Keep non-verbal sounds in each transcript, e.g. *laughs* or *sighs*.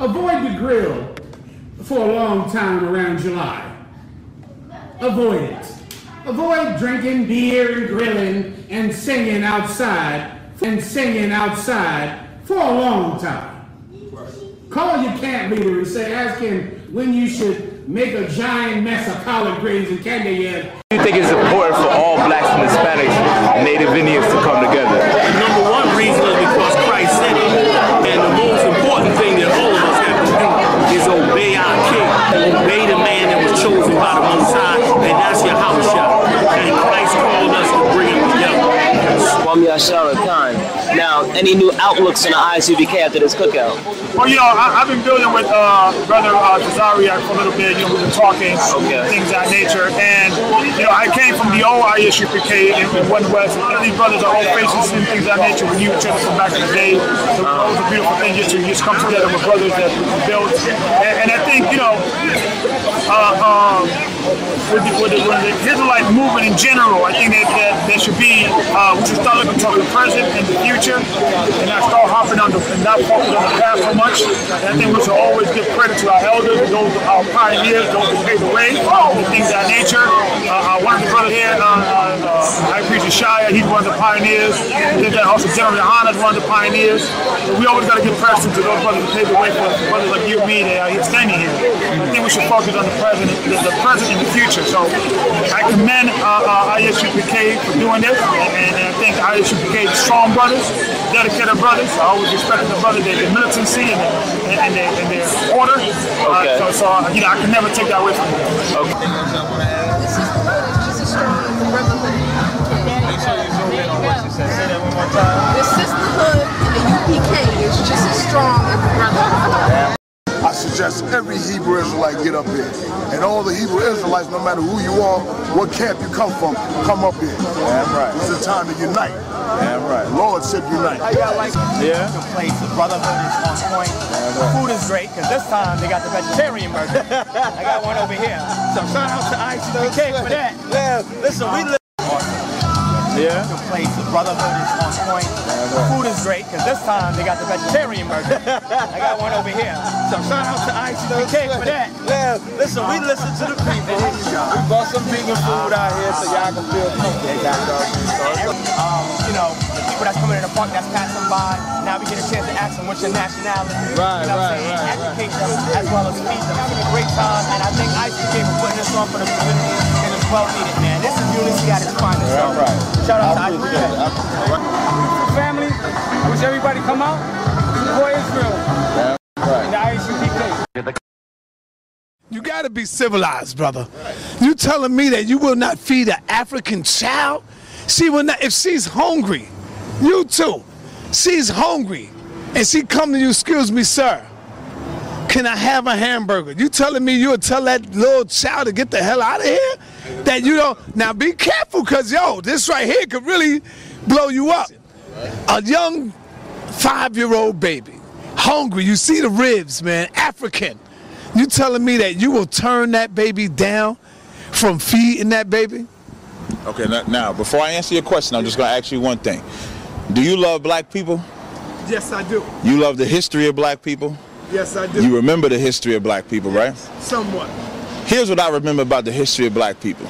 Avoid the grill for a long time around July. Avoid it. Avoid drinking beer and grilling and singing outside and singing outside for a long time. Call your camp leader and say, ask him when you should make a giant mess of collard greens and candy yams Do you think it's important for all blacks and Hispanics, Native Indians to come together? Number one reason is because Christ said it. And the most important thing that all of us have to do is obey our king. Obey the man that was chosen by the Most High, and that's your house shop. And Christ called us to bring him together. Kwame Ashara Khan. Now, any new outlooks in the ISUPK after this cookout? Well, you know, I, I've been building with uh, brother uh, Tazariak for a little bit. You know, we've been talking, Okay. things of that nature. And, you know, I came from the old ISUPK in, in One West. A lot of these brothers are old faces and things of that nature. We knew each other from back in the day. So it was a beautiful thing just to just come together with brothers that we built. And, and I think, you know, uh, um, with the, with, the, with the Israelite movement in general, I think that, that there should be, uh, we should start looking toward the present and the future, and not start hopping on the, and not focus on the past so much. And I think we should always give credit to our elders, those our pioneers, those who paved the way, and things of that nature. Uh, one of the brothers here, uh, uh, High Priest Shia, he's one of the pioneers. And then also General Yohana is one of the pioneers. But we always got to give credit to those brothers who paved the way for brothers like you and me that are here standing here. I think we should focus on the present, the, the present and the future. So I commend uh, uh, ISUPK for doing this, and, and I think ISUPK is strong brothers, dedicated brothers. I always respect the brothers, their, their militancy and, their, and, their, and their order. Okay. Uh, so, so uh, you know, I can never take that away from them. This is just a strong brotherhood. Make sure you zoom in on what she said. Say that one more time. The sisterhood and the UPK is just as strong as the brotherhood. I suggest every Hebrew Israelite get up here. And all the Hebrew Israelites, no matter who you are, what camp you come from, come up here. Damn right. It's the time to unite. Damn right. The Lord said unite. Yeah. the place. The brotherhood is on point. The food is great because this time they got the vegetarian burger. *laughs* I got one over here. So shout out to ISUPK for that. Yeah, listen, we um, live. Yeah. The place. The brotherhood is on point. The food is great because this time they got the vegetarian burger. I got one over here. So shout out to ISUPK for that. Yeah, listen, we listen to the people. We brought some vegan food out here so y'all can feel comfortable. Um, you know, the people that's coming in the park that's passing by, now we get a chance to ask them what's your nationality. Right, you know what I'm right, saying? right, Educate them as well as feed them. It's a great time, and I think ICK for putting this on for the community and it's well needed, man. This is unity at its finest. So, Yeah, right. Shout out to I ICK. appreciate it. Family. I wish everybody come out. Support Israel. Right. And the ISUPK. You got to be civilized, brother. You telling me that you will not feed an African child? She will not. If she's hungry, you too. She's hungry, and she come to you. Excuse me, sir. Can I have a hamburger? You telling me you'll tell that little child to get the hell out of here? That you don't. Now be careful, cause yo, this right here could really blow you up. A young five-year-old baby, hungry. You see the ribs, man. African. You telling me that you will turn that baby down from feeding that baby? Okay, now, now before I answer your question, I'm just going to ask you one thing. Do you love black people? Yes, I do. You love the history of black people? Yes, I do. You remember the history of black people, right? Somewhat. Here's what I remember about the history of black people.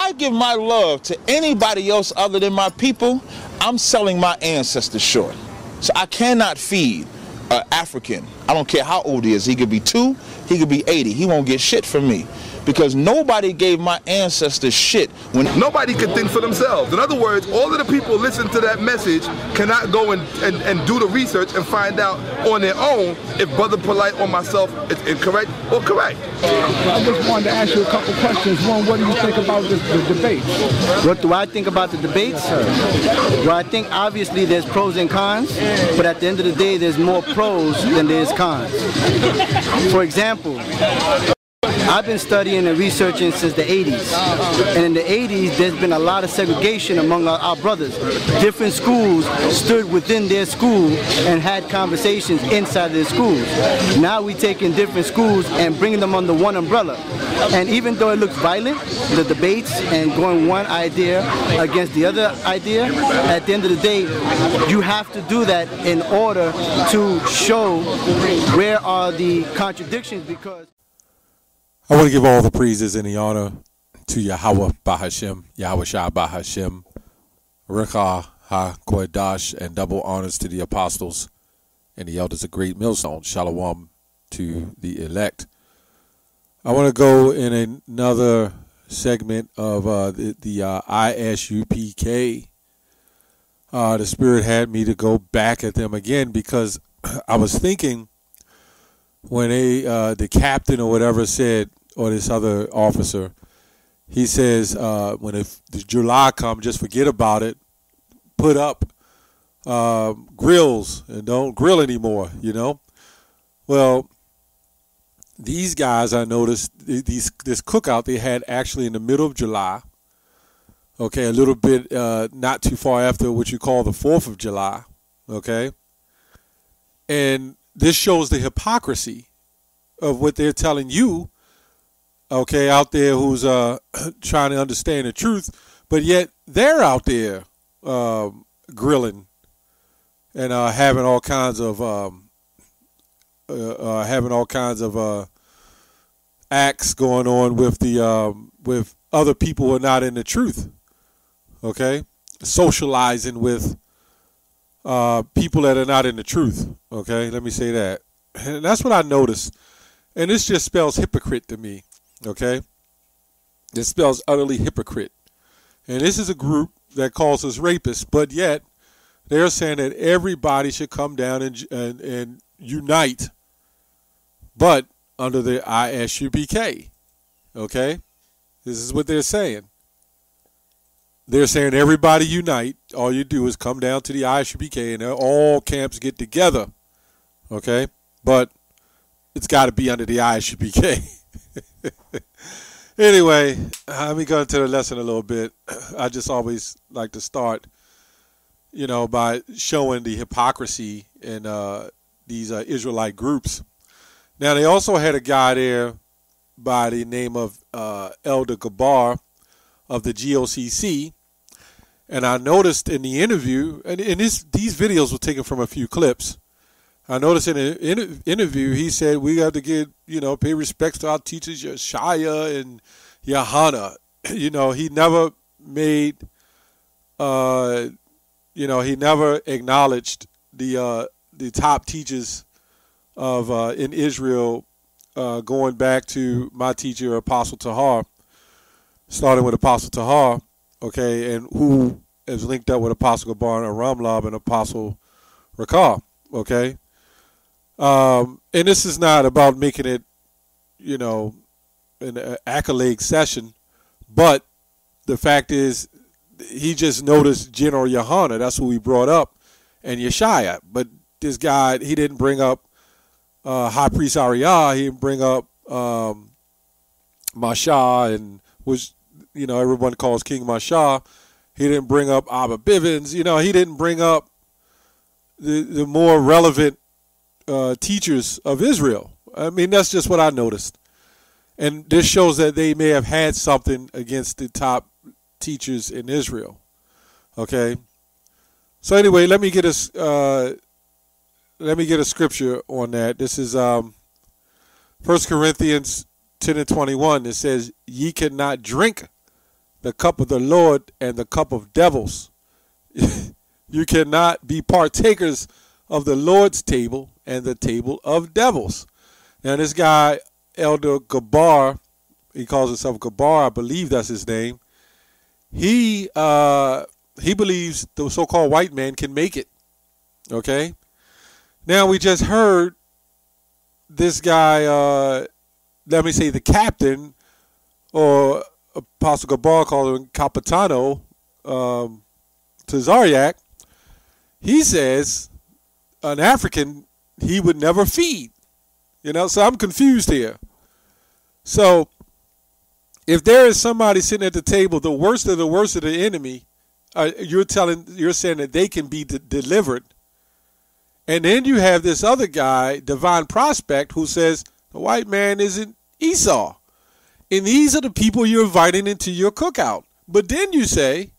I give my love to anybody else other than my people, I'm selling my ancestors short. So I cannot feed an African. I don't care how old he is. He could be two, he could be 80. He won't get shit from me. Because nobody gave my ancestors shit when Nobody could think for themselves. In other words, all of the people listening to that message cannot go and, and, and do the research and find out on their own if Brother Polite or myself is incorrect or correct. I just wanted to ask you a couple questions. One, what do you think about this, the debate? What do I think about the debates? Well, I think obviously there's pros and cons, but at the end of the day, there's more pros than there's cons. For example, I've been studying and researching since the 80s. And in the 80s, there's been a lot of segregation among our, our brothers. Different schools stood within their school and had conversations inside their schools. Now we're taking different schools and bringing them under one umbrella. And even though it looks violent, the debates and going one idea against the other idea, at the end of the day, you have to do that in order to show where are the contradictions because I want to give all the praises and the honor to Yahweh Bahashem, Yahweh Shah Bahashem, Ruach Ha Kodesh, and double honors to the apostles and the elders of Great Millstone. Shalom to the elect. I want to go in another segment of uh, the, the uh, ISUPK. Uh, the Spirit had me to go back at them again because *clears throat* I was thinking when they, uh, the captain or whatever said, or this other officer, he says, uh, when if July come, just forget about it. Put up uh, grills and don't grill anymore, you know? Well, these guys I noticed these this cookout they had actually in the middle of July. Okay, a little bit uh, not too far after what you call the Fourth of July. Okay, and this shows the hypocrisy of what they're telling you. Okay, out there who's uh, *clears throat* trying to understand the truth, but yet they're out there um, grilling and uh, having all kinds of um, uh, uh, having all kinds of uh, acts going on with the um, with other people who are not in the truth. Okay, socializing with uh, people that are not in the truth. Okay, let me say that, and that's what I noticed. And this just spells hypocrite to me. Okay, this spells utterly hypocrite. And this is a group that calls us rapists, but yet they're saying that everybody should come down and and, and unite, but under the ISUPK. Okay? This is what they're saying. They're saying everybody unite. All you do is come down to the ISUPK and all camps get together. Okay? But it's got to be under the ISUPK. *laughs* anyway, let me go into the lesson a little bit. *clears throat* I just always like to start, you know, by showing the hypocrisy in uh, these uh, Israelite groups. Now, they also had a guy there by the name of uh, Elder Gabar of the GOCC. And I noticed in the interview, and, and this, these videos were taken from a few clips. I noticed in an in interview, he said, We have to give, you know, pay respects to our teachers, Yeshaya and Yahana. *clears throat* You know, he never made, uh, you know, he never acknowledged the uh, the top teachers of uh, in Israel, uh, going back to my teacher Apostle Tahar, starting with Apostle Tahar, okay, and who is linked up with Apostle Gabar and Ramlab and Apostle Rakar, okay. Um, and this is not about making it, you know, an accolade session, but the fact is, he just noticed General Yohana. That's who he brought up, and Yeshaya. But this guy, he didn't bring up uh, High Priest Ariyah. He didn't bring up um, Masha, and was you know everyone calls King Masha. He didn't bring up Abba Bivens. You know, he didn't bring up the the more relevant uh, teachers of Israel. I mean, that's just what I noticed. And this shows that they may have had something against the top teachers in Israel. Okay. So anyway, let me get us. Uh, let me get a scripture on that. This is um, 1 Corinthians 10 and 21. It says, Ye cannot drink the cup of the Lord and the cup of devils. *laughs* you cannot be partakers of the Lord's table and the table of devils. Now, this guy, Elder Gabar, he calls himself Gabar, I believe that's his name. He uh, he believes the so-called white man can make it. Okay, now we just heard this guy. Uh, let me say the captain, or Apostle Gabar called him Capitano um, to Zaryak. He says an African he would never feed. You know, so I'm confused here. So if there is somebody sitting at the table, the worst of the worst of the enemy, uh, you're telling, you're saying that they can be de- delivered, and then you have this other guy, Divine Prospect, who says the white man isn't Esau, and these are the people you're inviting into your cookout. But then you say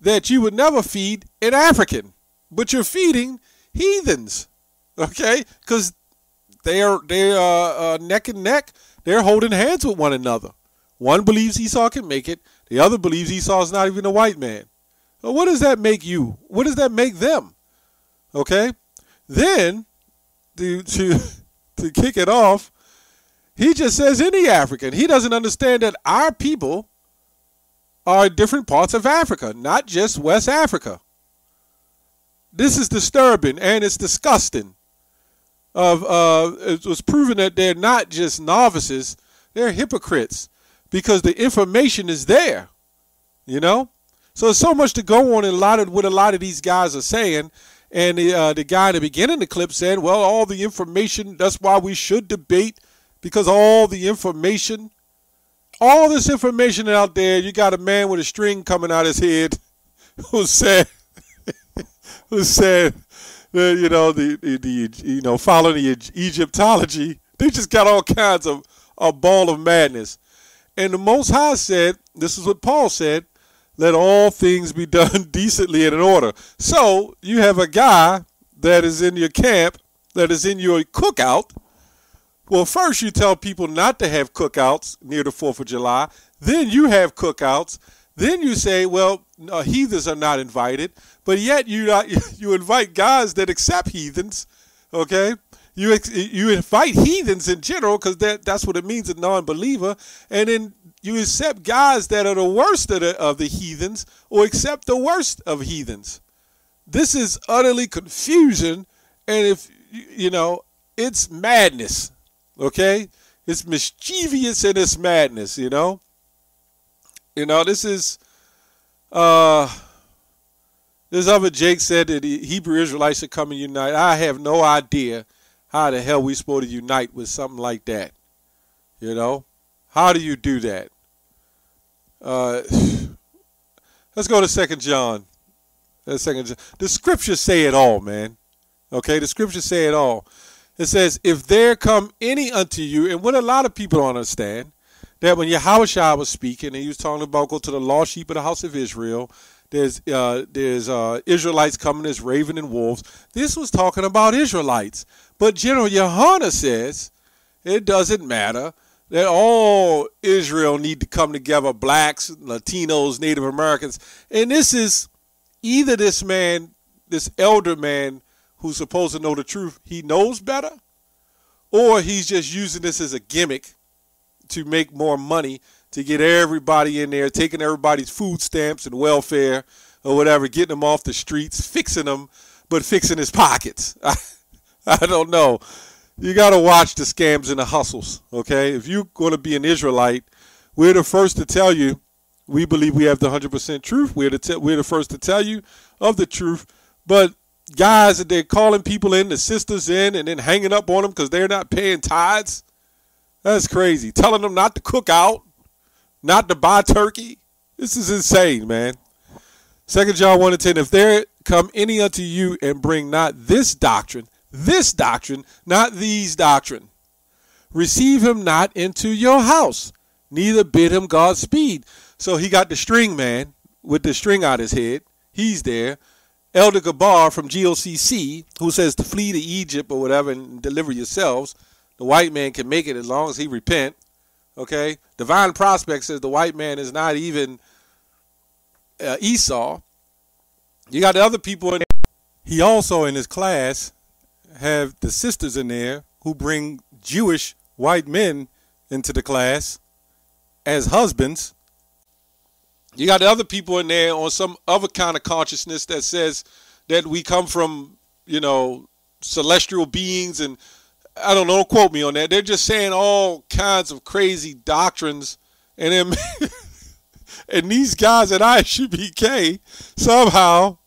that you would never feed an African, but you're feeding heathens, okay? Because they are they are uh, neck and neck. They're holding hands with one another. One believes Esau can make it. The other believes Esau is not even a white man. What does that make you? What does that make them? Okay. Then to to to kick it off, he just says any African. He doesn't understand that our people are different parts of Africa, not just West Africa. This is disturbing and it's disgusting. Of uh, it was proven that they're not just novices; they're hypocrites because the information is there. You know, so there's so much to go on in a lot of what a lot of these guys are saying. And the uh, the guy in the beginning of the clip said, "Well, all the information. That's why we should debate because all the information, all this information out there. You got a man with a string coming out his head *laughs* who said, *laughs* who said." you know the, the, the you know following the Egyptology, *laughs* they just got all kinds of a ball of madness. And the Most High said, this is what Paul said, let all things be *laughs* done decently and in order. So you have a guy that is in your camp, that is in your cookout. Well, first you tell people not to have cookouts near the 4th of July. Then you have cookouts. Then you say, well, heathens are not invited, but yet you uh, *laughs* you invite guys that accept heathens, okay? You you invite heathens in general because that that's what it means a non-believer, and then you accept guys that are the worst of the of the heathens or accept the worst of heathens. This is utterly confusion, and if you know it's madness, okay? It's mischievous and it's madness, you know. You know, this is uh this other Jake said that the Hebrew Israelites should come and unite. I have no idea how the hell we supposed to unite with something like that. You know? How do you do that? Uh *sighs* let's go to second John. Second John. The scriptures say it all, man. Okay, the scriptures say it all. It says, if there come any unto you, and what a lot of people don't understand, that when Yahushua was speaking and he was talking about go to the lost sheep of the house of Israel, there's uh, there's uh, Israelites coming as raven and wolves. This was talking about Israelites, but General Yohana says it doesn't matter that all Israel need to come together, blacks, Latinos, Native Americans, and this is either this man, this elder man who's supposed to know the truth, he knows better, or he's just using this as a gimmick to make more money to get everybody in there, taking everybody's food stamps and welfare or whatever, getting them off the streets, fixing them, but fixing his pockets. I, *laughs* I don't know. You got to watch the scams and the hustles, okay? If you're going to be an Israelite, we're the first to tell you we believe we have the 100% truth. We're the, we're the first to tell you of the truth. But guys, they're calling people in, the sisters in, and then hanging up on them because they're not paying tithes. That's crazy. Telling them not to cook out, not to buy turkey. This is insane, man. Second John 1 and 10. If there come any unto you and bring not this doctrine, this doctrine, not these doctrine, receive him not into your house, neither bid him Godspeed. So he got the string man with the string out his head. He's there. Elder Gabar from GOCC, who says to flee to Egypt or whatever and deliver yourselves. The white man can make it as long as he repent. Okay? Divine Prospect says the white man is not even uh, Esau. You got the other people in there. He also in his class have the sisters in there who bring Jewish white men into the class as husbands. You got the other people in there on some other kind of consciousness that says that we come from, you know, celestial beings and I don't know, don't quote me on that. They're just saying all kinds of crazy doctrines and then *laughs* and these guys at ISUPK *laughs* somehow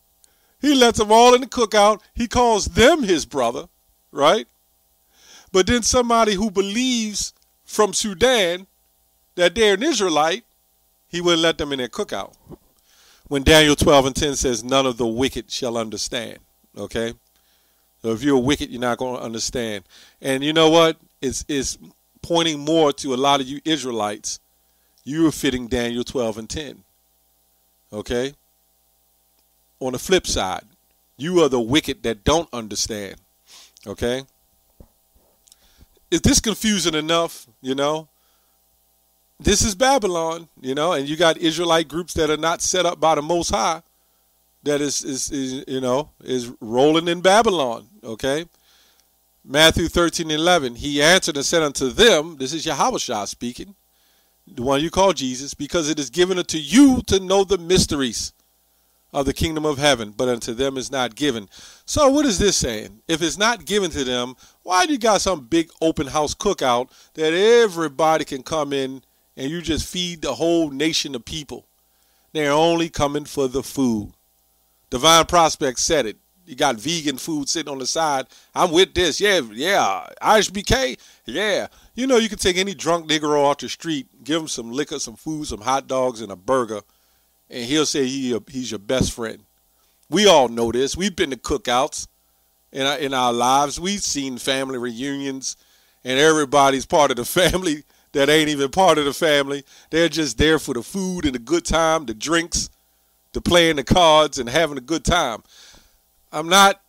he lets them all in the cookout. He calls them his brother, right? But then somebody who believes from Sudan that they're an Israelite, he wouldn't let them in their cookout. When Daniel 12 and 10 says, None of the wicked shall understand. Okay? So if you're wicked, you're not going to understand. And you know what? It's, it's pointing more to a lot of you Israelites. You are fitting Daniel 12 and 10. Okay? On the flip side, you are the wicked that don't understand. Okay? Is this confusing enough? You know? This is Babylon, you know, and you got Israelite groups that are not set up by the Most High that is, is, is you know, is rolling in Babylon, okay? Matthew 13 and 11, he answered and said unto them, this is Yahweh speaking, the one you call Jesus, because it is given unto you to know the mysteries of the kingdom of heaven, but unto them is not given. So what is this saying? If it's not given to them, why do you got some big open house cookout that everybody can come in and you just feed the whole nation of people? They're only coming for the food. Divine Prospect said it. You got vegan food sitting on the side. I'm with this. Yeah, yeah. Irish BK. Yeah. You know, you can take any drunk nigger off the street, give him some liquor, some food, some hot dogs, and a burger, and he'll say he, he's your best friend. We all know this. We've been to cookouts in our, in our lives. We've seen family reunions, and everybody's part of the *laughs* family that ain't even part of the family. They're just there for the food and the good time, the drinks, the playing the cards, and having a good time. I'm not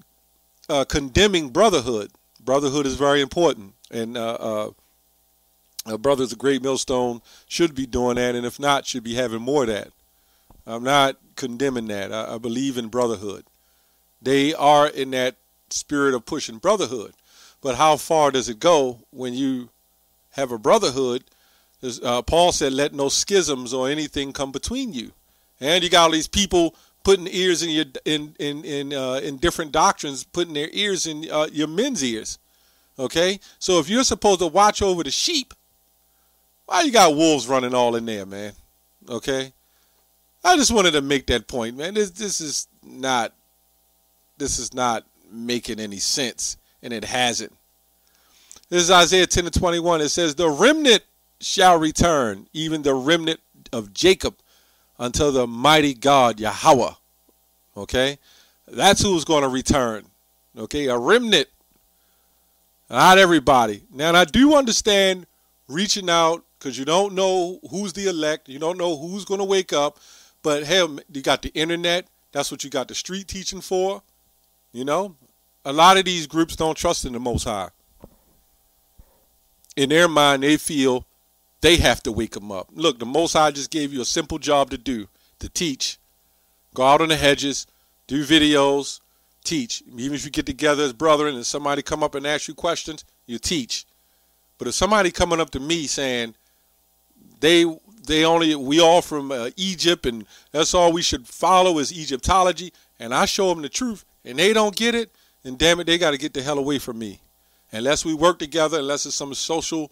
uh, condemning brotherhood. Brotherhood is very important, and uh, uh, uh, brothers, a great millstone should be doing that, and if not, should be having more of that. I'm not condemning that. I, I believe in brotherhood. They are in that spirit of pushing brotherhood, but how far does it go when you have a brotherhood? Uh, Paul said, "Let no schisms or anything come between you." And you got all these people putting ears in your in in in uh, in different doctrines, putting their ears in uh, your men's ears. Okay, so if you're supposed to watch over the sheep, why you got wolves running all in there, man? Okay, I just wanted to make that point, man. This this is not this is not making any sense, and it hasn't. This is Isaiah 10 and 21. It says, The remnant shall return, even the remnant of Jacob, until the mighty God Yahweh. Okay? That's who's going to return. Okay? A remnant. Not everybody. Now, I do understand reaching out because you don't know who's the elect. You don't know who's going to wake up. But hell, you got the internet. That's what you got the street teaching for. You know? A lot of these groups don't trust in the Most High. In their mind, they feel they have to wake them up. Look, the Most High just gave you a simple job to do, to teach. Go out on the hedges, do videos, teach. Even if you get together as brethren and somebody come up and ask you questions, you teach. But if somebody coming up to me saying they they only we all from uh, Egypt and that's all we should follow is Egyptology, and I show them the truth and they don't get it, and damn it, they got to get the hell away from me. Unless we work together, unless it's some social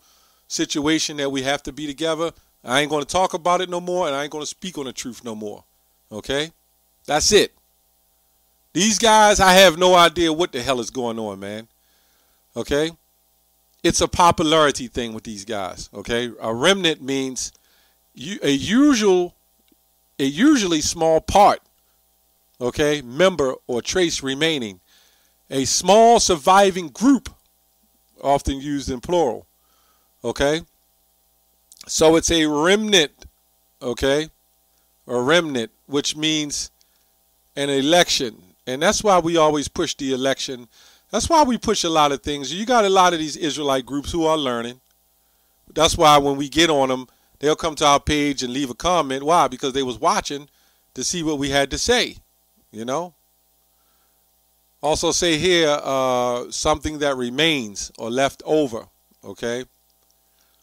situation that we have to be together, I ain't going to talk about it no more, and I ain't going to speak on the truth no more. Okay? That's it. These guys, I have no idea what the hell is going on, man. Okay? It's a popularity thing with these guys. Okay? A remnant means a usual, a usually small part. Okay? Member or trace remaining. A small surviving group, often used in plural. Okay? So it's a remnant, okay? A remnant, which means an election. And that's why we always push the election. That's why we push a lot of things. You got a lot of these Israelite groups who are learning. That's why when we get on them, they'll come to our page and leave a comment. Why? Because they was watching to see what we had to say, you know? Also say here uh, something that remains or left over, okay?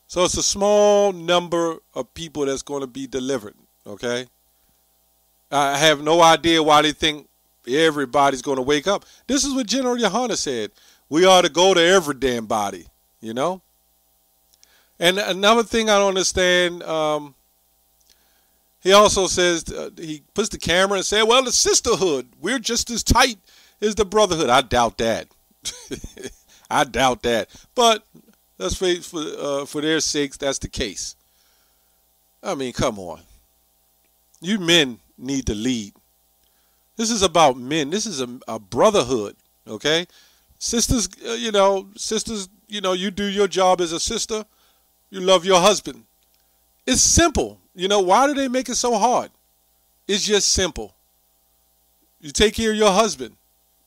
So it's a small number of people that's going to be delivered, okay? I have no idea why they think everybody's going to wake up. This is what General Yohana said. We ought to go to every damn body, you know? And another thing I don't understand, um, he also says, uh, he puts the camera and says, well, the sisterhood, we're just as tight as the brotherhood. I doubt that. *laughs* I doubt that. But Let's for uh, for their sakes, that's the case. I mean, come on. You men need to lead. This is about men. This is a, a brotherhood, okay? Sisters, uh, you know, sisters, you know, you do your job as a sister. You love your husband. It's simple. You know, why do they make it so hard? It's just simple. You take care of your husband,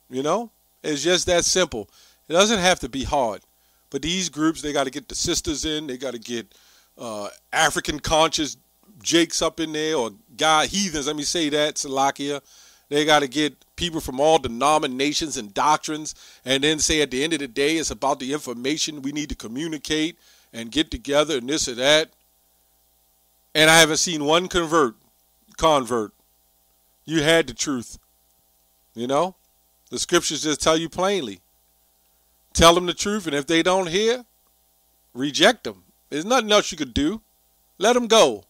you know? It's just that simple. It doesn't have to be hard. But these groups, they got to get the sisters in. They got to get uh, African conscious Jakes up in there or God heathens. Let me say that, Salakia. They got to get people from all denominations and doctrines, and then say at the end of the day, it's about the information we need to communicate and get together and this or that. And I haven't seen one convert, convert. You had the truth. You know, the scriptures just tell you plainly. Tell them the truth, and if they don't hear, reject them. There's nothing else you could do. Let them go.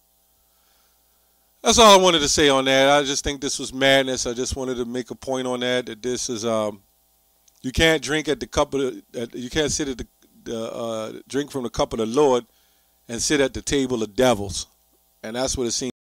That's all I wanted to say on that. I just think this was madness. I just wanted to make a point on that. That this is um, you can't drink at the cup of the, at, you can't sit at the, the uh, drink from the cup of the Lord, and sit at the table of devils, and that's what it seems.